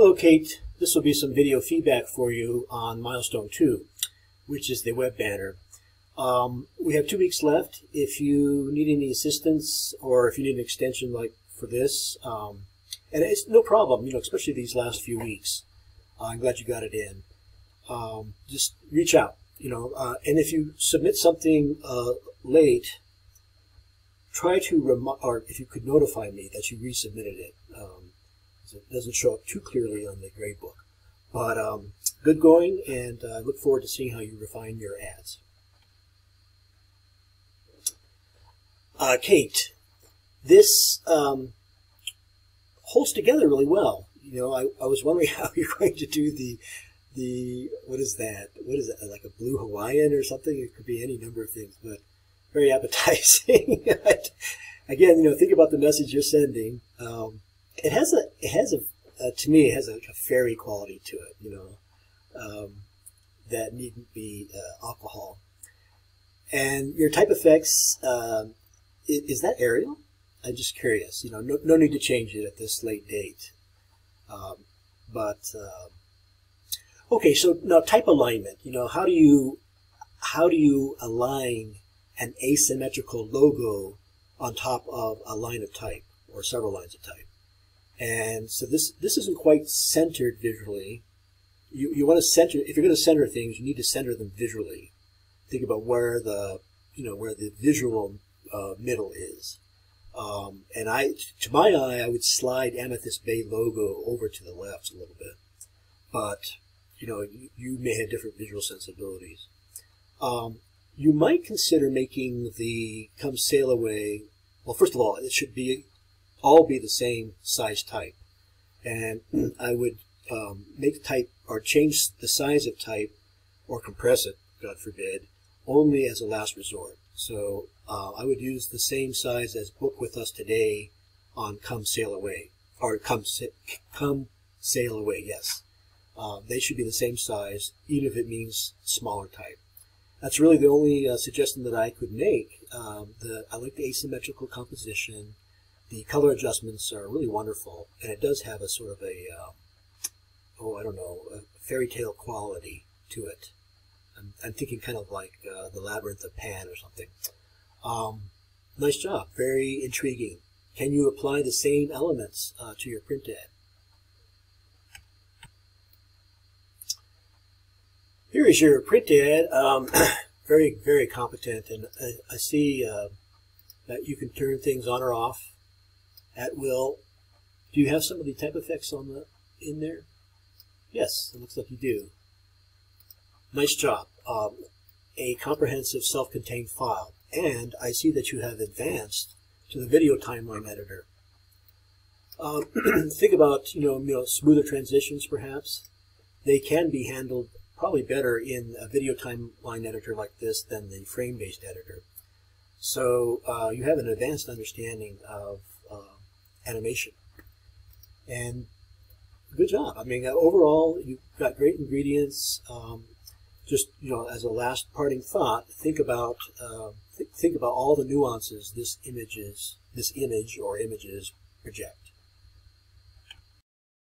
Hello, Kate. This will be some video feedback for you on Milestone 2, which is the web banner. Um, we have two weeks left. If you need any assistance or if you need an extension like for this, um, and it's no problem, you know, especially these last few weeks. Uh, I'm glad you got it in. Um, just reach out, you know, uh, and if you submit something uh, late, try to or if you could notify me that you resubmitted it. Um, it doesn't show up too clearly on the grade book. But um, good going, and I uh, look forward to seeing how you refine your ads. Uh, Kate, this um, holds together really well. You know, I, I was wondering how you're going to do the the what is that? What is it? Like a blue Hawaiian or something? It could be any number of things, but very appetizing. Again, you know, think about the message you're sending. Um, it has a it has a uh, to me it has a, a, fairy quality to it you know um, that needn't be uh, alcohol. And your typeface um, is, is, that Arial I'm just curious you know no, no need to change it at this late date. Um, but um, okay so now type alignment you know how do you how do you align an asymmetrical logo on top of a line of type or several lines of type and so this, this isn't quite centered visually. You, you want to center, if you're going to center things, you need to center them visually. Think about where the, you know, where the visual uh, middle is. Um, and I, to my eye, I would slide Amethyst Bay logo over to the left a little bit. But, you know, you, you may have different visual sensibilities. Um, you might consider making the Come Sail Away, well, first of all, it should be all be the same size type. And I would um, make type or change the size of type or compress it, God forbid, only as a last resort. So uh, I would use the same size as Book With Us Today on Come Sail Away, or Come, come Sail Away, yes. Uh, they should be the same size, even if it means smaller type. That's really the only uh, suggestion that I could make. Um, the, I like the asymmetrical composition the color adjustments are really wonderful, and it does have a sort of a, um, oh, I don't know, fairy tale quality to it. I'm, I'm thinking kind of like uh, the Labyrinth of Pan or something. Um, nice job, very intriguing. Can you apply the same elements uh, to your print ad? Here is your print ad. Um, very, very competent, and I, I see uh, that you can turn things on or off at will. Do you have some of the typeface on the in there? Yes, it looks like you do. Nice job. Um, a comprehensive self-contained file. And I see that you have advanced to the video timeline editor. Um, think about, you know, you know, smoother transitions perhaps. They can be handled probably better in a video timeline editor like this than the frame-based editor. So uh, you have an advanced understanding of animation. And good job. I mean, overall, you've got great ingredients. Um, just you know, as a last parting thought, think about uh, th think about all the nuances this images, this image or images project.